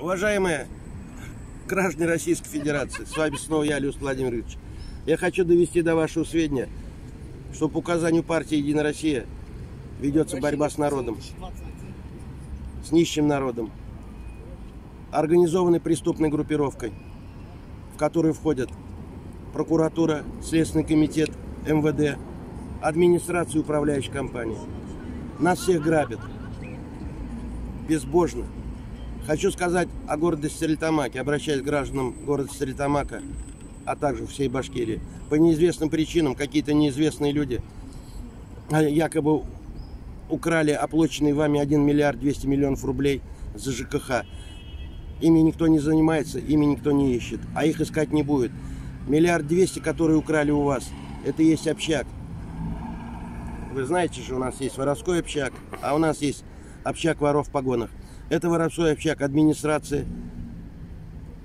Уважаемые граждане Российской Федерации, с вами снова я, Люс Владимирович. Я хочу довести до вашего сведения, что по указанию партии «Единая Россия» ведется борьба с народом, с нищим народом, организованной преступной группировкой, в которую входят прокуратура, Следственный комитет, МВД, администрация управляющей компании. Нас всех грабят. Безбожно. Хочу сказать о городе Стерлитамаке, обращаясь к гражданам города Стерлитамака, а также всей Башкирии. По неизвестным причинам какие-то неизвестные люди а, якобы украли оплаченные вами 1 миллиард 200 миллионов рублей за ЖКХ. Ими никто не занимается, ими никто не ищет, а их искать не будет. Миллиард двести, которые украли у вас, это есть общак. Вы знаете же, у нас есть воровской общак, а у нас есть общак воров в погонах. Это воровской общак администрации,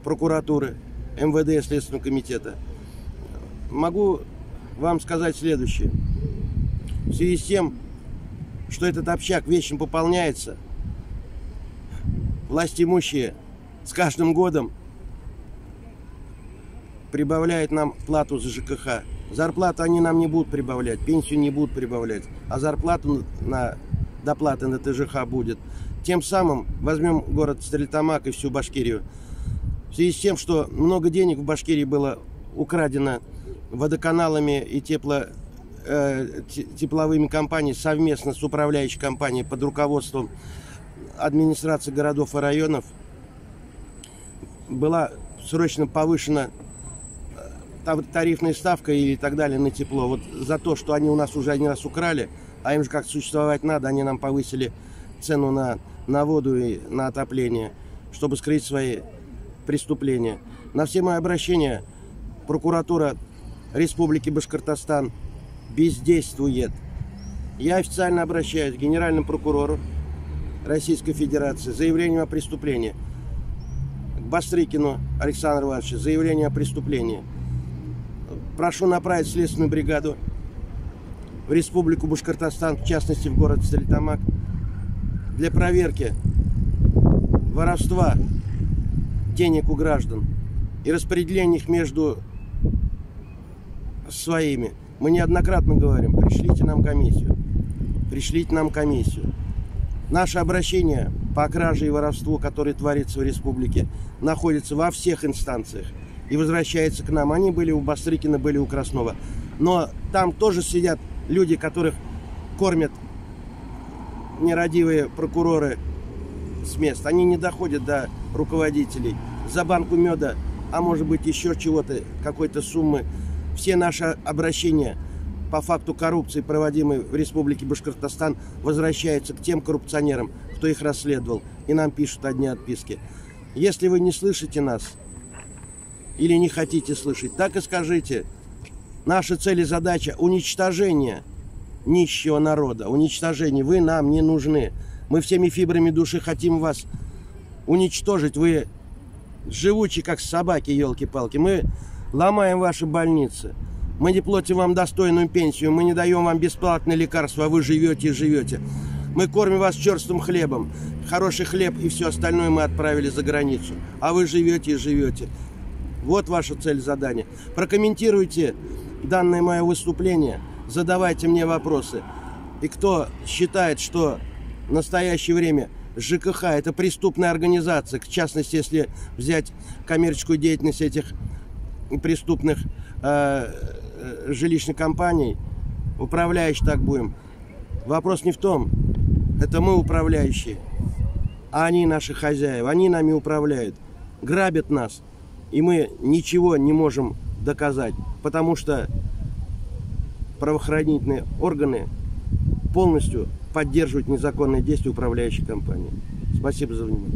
прокуратуры, МВД Следственного комитета. Могу вам сказать следующее. В связи с тем, что этот общак вечно пополняется, власть имущие с каждым годом прибавляют нам плату за ЖКХ. Зарплату они нам не будут прибавлять, пенсию не будут прибавлять, а зарплату на доплаты на ТЖХ будет. Тем самым возьмем город Стрельтамак и всю Башкирию. В связи с тем, что много денег в Башкирии было украдено водоканалами и тепло, э, тепловыми компаниями совместно с управляющей компанией под руководством администрации городов и районов, была срочно повышена э, тарифная ставка и так далее на тепло. Вот за то, что они у нас уже один раз украли, а им же как существовать надо, они нам повысили цену на на воду и на отопление, чтобы скрыть свои преступления. На все мои обращения прокуратура Республики Башкортостан бездействует. Я официально обращаюсь к генеральному прокурору Российской Федерации с заявлением о преступлении. К Бастрыкину Александру Ивановичу заявление о преступлении. Прошу направить следственную бригаду в Республику Башкортостан, в частности в город Стерлитамак, для проверки воровства денег у граждан и распределения их между своими. Мы неоднократно говорим, пришлите нам комиссию. Пришлите нам комиссию. Наше обращение по краже и воровству, которое творится в республике, находится во всех инстанциях и возвращается к нам. Они были у Бастрыкина, были у Краснова. Но там тоже сидят люди, которых кормят нерадивые прокуроры с мест, они не доходят до руководителей. За банку меда, а может быть еще чего-то, какой-то суммы. Все наши обращения по факту коррупции, проводимой в Республике Башкортостан, возвращаются к тем коррупционерам, кто их расследовал. И нам пишут одни отписки. Если вы не слышите нас или не хотите слышать, так и скажите. Наша цель и задача – уничтожение – нищего народа, уничтожение. Вы нам не нужны. Мы всеми фибрами души хотим вас уничтожить. Вы живучи, как собаки, елки-палки. Мы ломаем ваши больницы. Мы не платим вам достойную пенсию. Мы не даем вам бесплатные лекарства, а вы живете и живете. Мы кормим вас черствым хлебом. Хороший хлеб и все остальное мы отправили за границу. А вы живете и живете. Вот ваша цель задания. Прокомментируйте данное мое выступление – задавайте мне вопросы. И кто считает, что в настоящее время ЖКХ это преступная организация, в частности, если взять коммерческую деятельность этих преступных э, э, жилищных компаний, управляющих так будем. Вопрос не в том, это мы управляющие, а они наши хозяева, они нами управляют, грабят нас, и мы ничего не можем доказать, потому что правоохранительные органы полностью поддерживают незаконные действия управляющей компании. Спасибо за внимание.